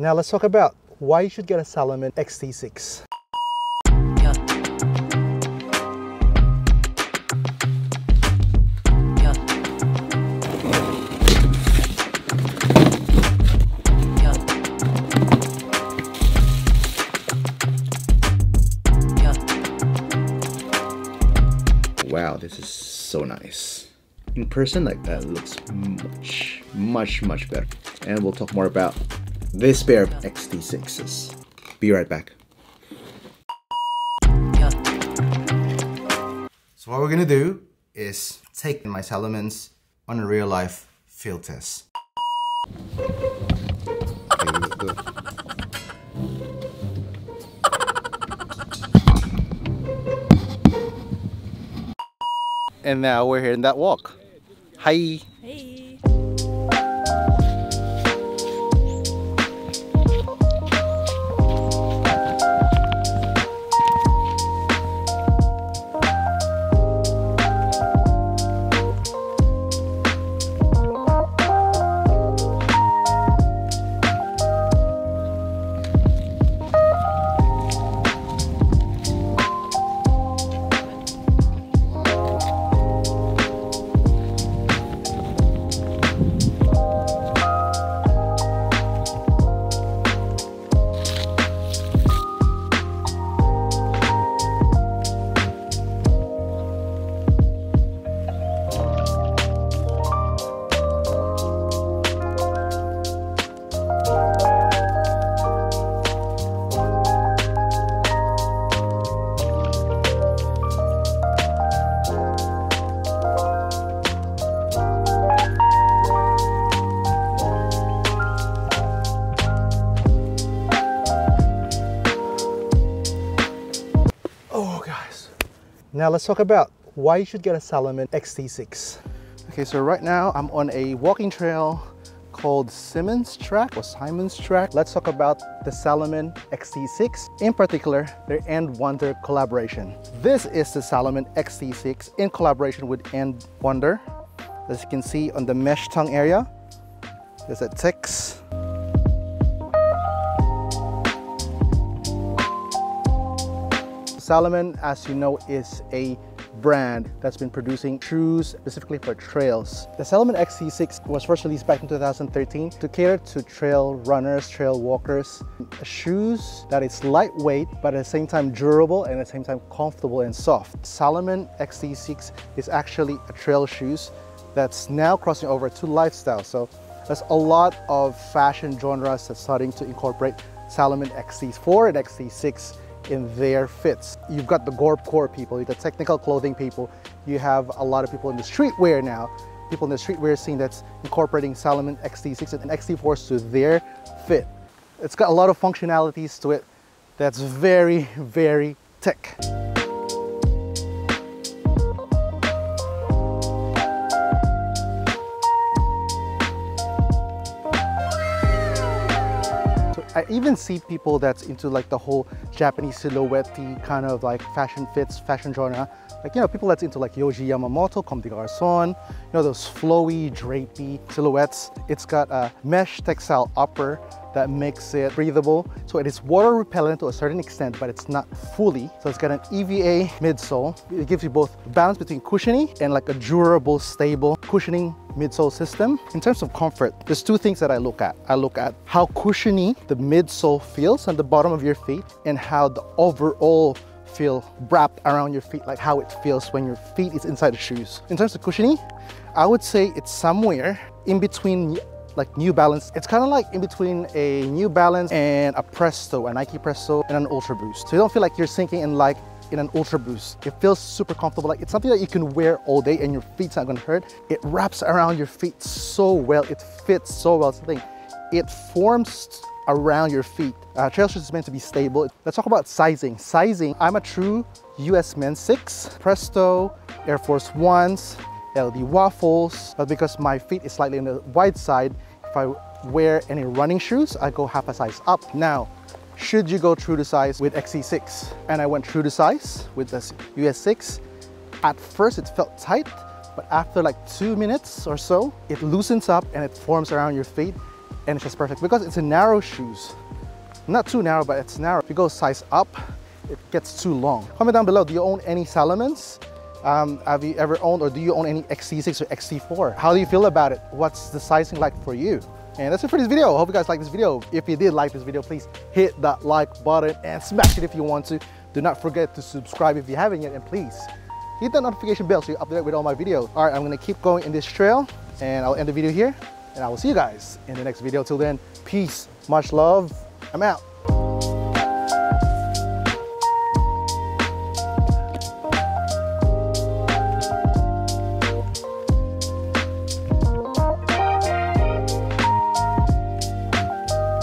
Now let's talk about why you should get a Salomon XT6. Wow, this is so nice. In person, like that looks much, much, much better. And we'll talk more about this pair of XT6s. Be right back. So what we're gonna do is take my Salomons on a real life field test. Okay, let's go. And now we're here in that walk. Hi. Hey. Now let's talk about why you should get a Salomon XT6. Okay, so right now I'm on a walking trail called Simmons Track or Simon's Track. Let's talk about the Salomon XT6, in particular their And Wander collaboration. This is the Salomon XT6 in collaboration with And Wander. As you can see on the mesh tongue area, there's a text Salomon, as you know, is a brand that's been producing shoes specifically for trails. The Salomon XT6 was first released back in 2013 to cater to trail runners, trail walkers. Shoes that is lightweight, but at the same time durable and at the same time comfortable and soft. Salomon XT6 is actually a trail shoes that's now crossing over to lifestyle. So there's a lot of fashion genres that's starting to incorporate Salomon XT4 and XT6 in their fits. You've got the Gorp Core people, the technical clothing people. You have a lot of people in the streetwear now, people in the streetwear scene that's incorporating Salomon XT6 and XT4s to their fit. It's got a lot of functionalities to it that's very, very tech. I even see people that's into like the whole Japanese silhouette kind of like fashion fits, fashion genre. Like, you know, people that's into like Yohji Yamamoto, Comme des Garçons, you know, those flowy, drapey silhouettes. It's got a mesh textile upper that makes it breathable. So it is water repellent to a certain extent, but it's not fully. So it's got an EVA midsole. It gives you both balance between cushiony and like a durable, stable cushioning midsole system. In terms of comfort, there's two things that I look at. I look at how cushiony the midsole feels on the bottom of your feet and how the overall feel wrapped around your feet, like how it feels when your feet is inside the shoes. In terms of cushiony, I would say it's somewhere in between like New Balance. It's kind of like in between a New Balance and a Presto, a Nike Presto and an Ultra Boost. So you don't feel like you're sinking in like in an Ultra Boost. It feels super comfortable. Like it's something that you can wear all day and your feet's not gonna hurt. It wraps around your feet so well. It fits so well. It's the thing. It forms around your feet. Uh, trail shoes is meant to be stable. Let's talk about sizing. Sizing, I'm a true US men's 6, Presto, Air Force Ones, LD Waffles, but because my feet is slightly on the wide side, if I wear any running shoes, I go half a size up. Now, should you go true to size with XT6? And I went true to size with the US 6. At first it felt tight, but after like two minutes or so, it loosens up and it forms around your feet and it's just perfect because it's a narrow shoes. Not too narrow, but it's narrow. If you go size up, it gets too long. Comment down below, do you own any Salomons? Um, have you ever owned or do you own any XT6 or XT4? How do you feel about it? What's the sizing like for you? And that's it for this video. Hope you guys like this video. If you did like this video, please hit that like button and smash it if you want to. Do not forget to subscribe if you haven't yet and please hit that notification bell so you're updated with all my videos. All right, I'm gonna keep going in this trail and I'll end the video here and I will see you guys in the next video. Till then, peace, much love, I'm out.